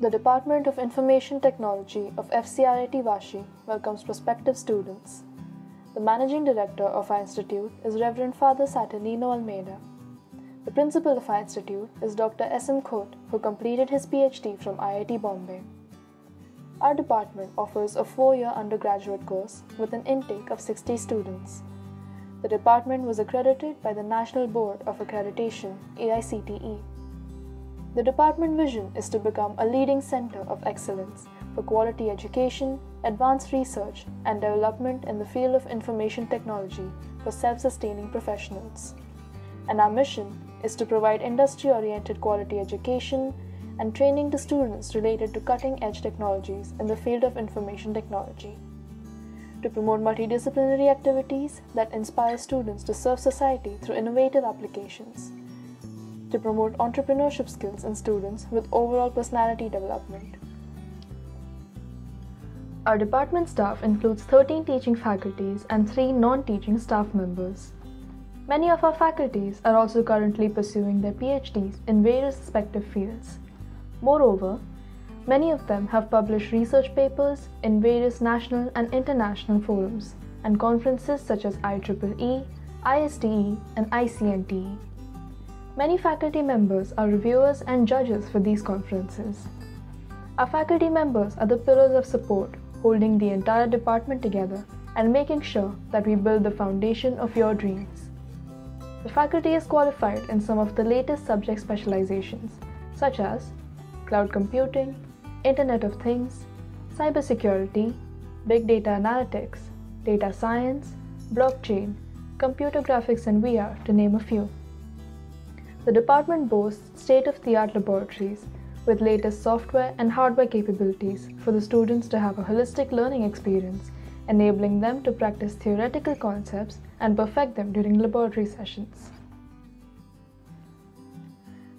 The Department of Information Technology of FCRIT Vashi welcomes prospective students. The Managing Director of our institute is Reverend Father Saturnino Almeida. The Principal of our institute is Dr. S. M. Khote, who completed his PhD from IIT Bombay. Our department offers a four year undergraduate course with an intake of 60 students. The department was accredited by the National Board of Accreditation, AICTE. The department vision is to become a leading center of excellence for quality education, advanced research, and development in the field of information technology for self sustaining professionals. And our mission is to provide industry oriented quality education and training to students related to cutting edge technologies in the field of information technology. To promote multidisciplinary activities that inspire students to serve society through innovative applications to promote entrepreneurship skills in students with overall personality development. Our department staff includes 13 teaching faculties and 3 non teaching staff members. Many of our faculties are also currently pursuing their PhDs in various respective fields. Moreover, many of them have published research papers in various national and international forums and conferences such as IEEE, ISTE, and ICNTE. Many faculty members are reviewers and judges for these conferences. Our faculty members are the pillars of support, holding the entire department together and making sure that we build the foundation of your dreams. The faculty is qualified in some of the latest subject specializations, such as cloud computing, Internet of Things, cybersecurity, big data analytics, data science, blockchain, computer graphics and VR, to name a few. The department boasts state of the art laboratories with latest software and hardware capabilities for the students to have a holistic learning experience, enabling them to practice theoretical concepts and perfect them during laboratory sessions.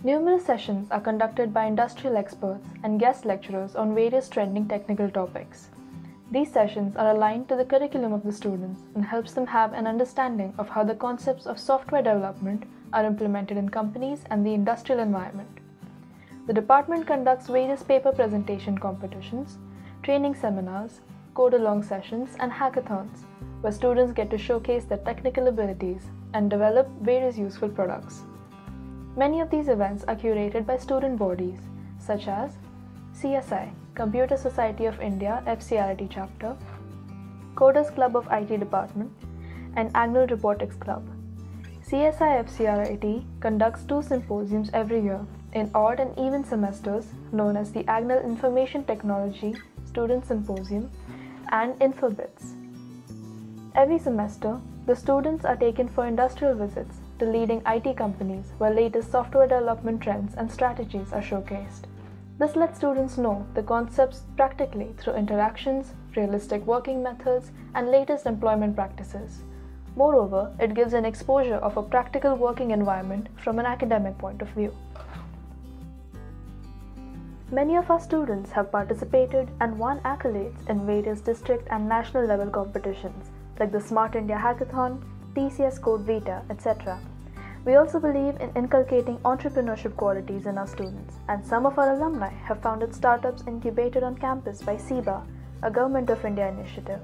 Numerous sessions are conducted by industrial experts and guest lecturers on various trending technical topics. These sessions are aligned to the curriculum of the students and helps them have an understanding of how the concepts of software development are implemented in companies and the industrial environment. The department conducts various paper presentation competitions, training seminars, code along sessions, and hackathons, where students get to showcase their technical abilities and develop various useful products. Many of these events are curated by student bodies, such as CSI, Computer Society of India FCRIT chapter, Coders Club of IT Department, and Agnel Robotics Club. CSI FCRIT conducts two symposiums every year in odd and even semesters known as the Agnel Information Technology Student Symposium and Infobits. Every semester, the students are taken for industrial visits to leading IT companies where latest software development trends and strategies are showcased. This lets students know the concepts practically through interactions, realistic working methods, and latest employment practices. Moreover, it gives an exposure of a practical working environment from an academic point of view. Many of our students have participated and won accolades in various district and national level competitions like the Smart India Hackathon, TCS CodeVita, etc. We also believe in inculcating entrepreneurship qualities in our students, and some of our alumni have founded startups incubated on campus by SEBA, a Government of India initiative.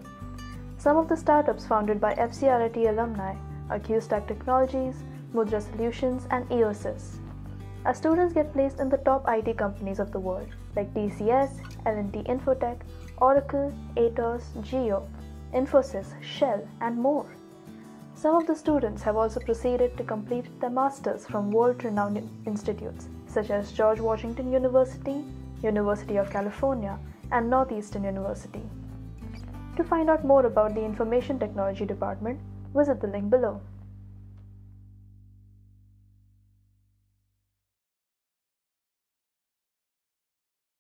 Some of the startups founded by FCRIT alumni are QStack Technologies, Mudra Solutions, and EOSIS. Our students get placed in the top IT companies of the world like TCS, L&T Infotech, Oracle, Atos, Jio, Infosys, Shell, and more. Some of the students have also proceeded to complete their masters from world-renowned institutes such as George Washington University, University of California, and Northeastern University. To find out more about the Information Technology Department, visit the link below.